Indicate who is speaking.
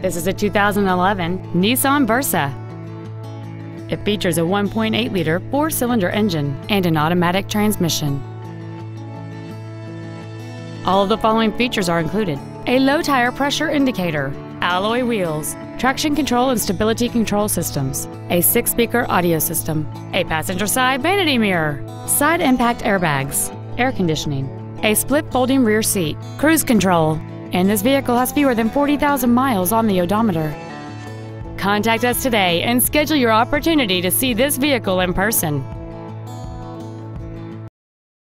Speaker 1: This is a 2011 Nissan Versa. It features a 1.8 liter four cylinder engine and an automatic transmission. All of the following features are included a low tire pressure indicator, alloy wheels, traction control and stability control systems, a six speaker audio system, a passenger side vanity mirror, side impact airbags, air conditioning, a split folding rear seat, cruise control, and this vehicle has fewer than 40,000 miles on the odometer. Contact us today and schedule your opportunity to see this vehicle in person.